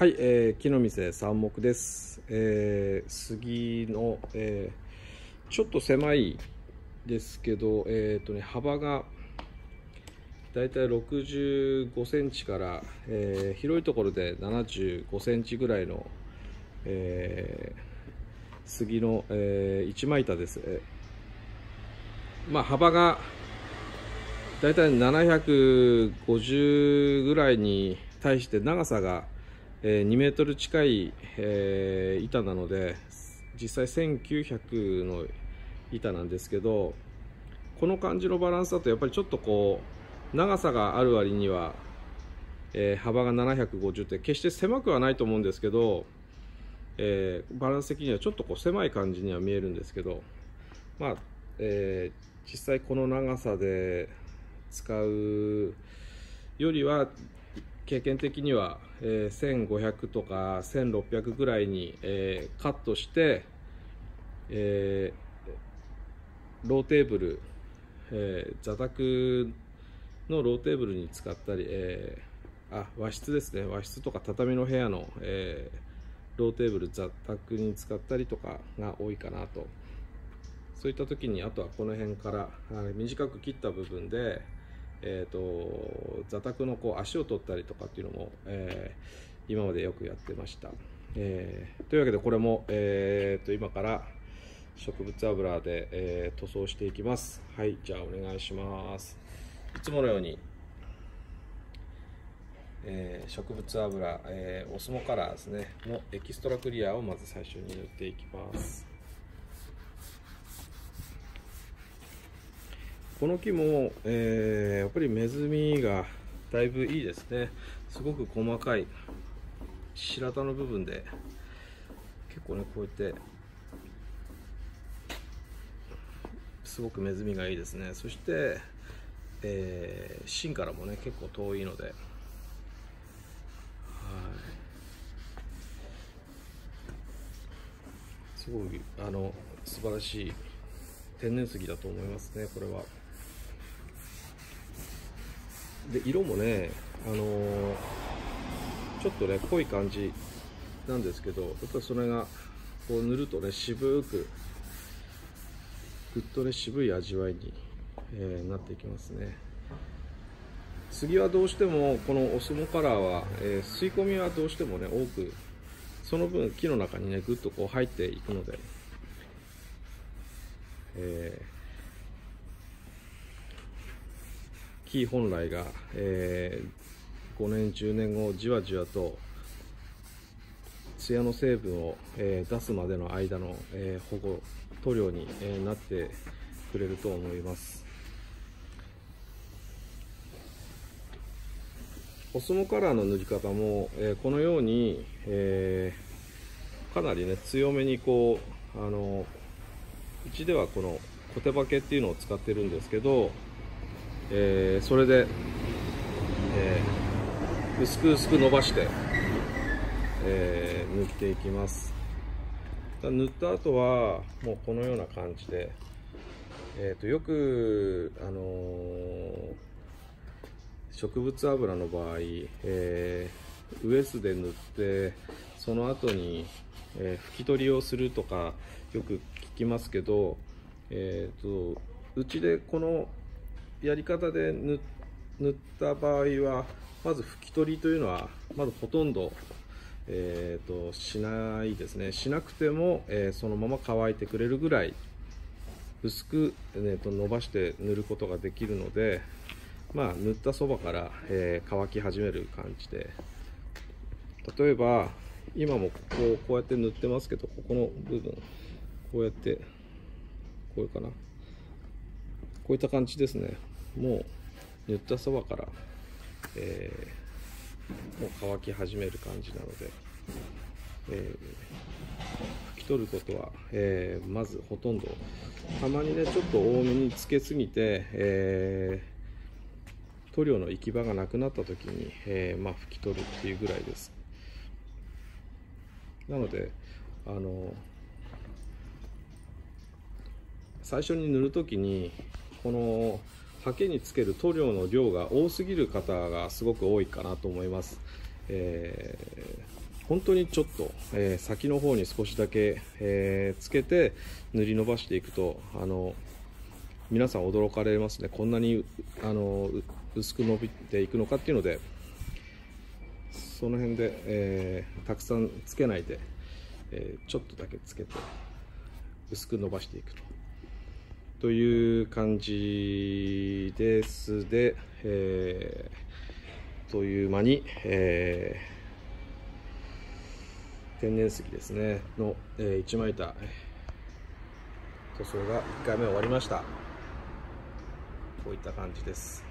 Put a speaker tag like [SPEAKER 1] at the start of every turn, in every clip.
[SPEAKER 1] はい、えー、木の店三木です。えー、杉の、えー、ちょっと狭いですけど、えっ、ー、とね、幅がだいたい65センチから、えー、広いところで75センチぐらいの、えー、杉の、えー、一枚板です。えー、まあ幅がだいたい750ぐらいに対して長さがえー、2メートル近い、えー、板なので実際1900の板なんですけどこの感じのバランスだとやっぱりちょっとこう長さがある割には、えー、幅が750って決して狭くはないと思うんですけど、えー、バランス的にはちょっとこう狭い感じには見えるんですけどまあ、えー、実際この長さで使うよりは経験的には、えー、1500とか1600ぐらいに、えー、カットして、えー、ローテーブル、え座卓のローテーブルに使ったり、えあ和室ですね。和室とか畳の部屋の、えローテーブル座卓に使ったりとかが多いかなと。そういった時にあとはこの辺から短く切った部分で、えーと、座卓のこう足を取ったりとかっていうのも、えー、今までよくやってました、えー、というわけでこれも、えーと、今から植物油で、えー、塗装していきます。はいじゃあお願いします。いつものように、えー、植物油、えー、オスモカラーですね。のエキストラクリアをまず最初に塗っていきます。この木も、えー、やっぱり目摘みがだいぶいいですね。すごく細かい白田の部分で結構ねこうやってすごく目摘みがいいですね。そして、えー、芯からもね結構遠いので。すごいあの素晴らしい天然杉だと思いますねこれは。で色もねあのー、ちょっとね濃い感じなんですけどやっぱりそれがこう塗るとね渋くぐっとね渋い味わいに、えー、なっていきますね。次はどうしてもこのオスモカラーは、えー、吸い込みはどうしてもね多くその分木の中にねぐっとこう入っていくので、えー木本来が、えー、5年10年後じわじわと艶の成分を、えー、出すまでの間の、えー、保護塗料に、えー、なってくれると思います。コスモカラーの塗り方も、えこのように、えかなりね強めにこうあのうちではこのコテバケっていうのを使ってるんですけどえー、それで、えー、薄く薄く伸ばして、えー、塗っていきます。塗った後はもうこのような感じで、えーと、よく、あのー、植物油の場合、えー、ウエスで塗ってその後に、えー、拭き取りをするとかよく聞きますけど、えーとうちでこのやり方で塗った場合はまず拭き取りというのはまずほとんど、えーと、しないですね。しなくても、えー、そのまま乾いてくれるぐらい薄く、えーと、伸ばして塗ることができるのでまあ塗ったそばから、えー、乾き始める感じで。例えば今もこうこうやって塗ってますけどここの部分こうやってこういうかな。こういった感じですね。もう塗ったそばから、えー、もう乾き始める感じなので、えー、拭き取ることは、えー、まずほとんど。たまにねちょっと多めにつけすぎて、え塗料の行き場がなくなった時に、えまあ、拭き取るっていうぐらいです。なのであの最初に塗る時にこの刷毛につける塗料の量が多すぎる方がすごく多いかなと思います、え本当にちょっと、えー、先の方に少しだけ、えー、つけて塗り伸ばしていくとあの皆さん驚かれますね。こんなにあの薄く伸びていくのかっていうのでその辺で、えー、たくさんつけないで、えちょっとだけつけて薄く伸ばしていくと。という感じです。で、えー、という間に、えー、天然石ですね。の、えー、一枚板。塗装が1回目終わりました。こういった感じです、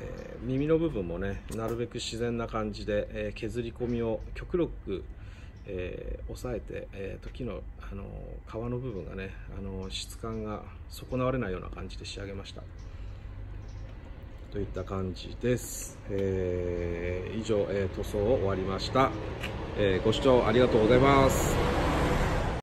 [SPEAKER 1] えー、耳の部分もねなるべく自然な感じで、えー、削り込みを極力えー、抑えて、えー、時のあの皮の部分がねあの質感が損なわれないような感じで仕上げました。といった感じです、えー、以上、え塗装を終わりました、えご視聴ありがとうございます。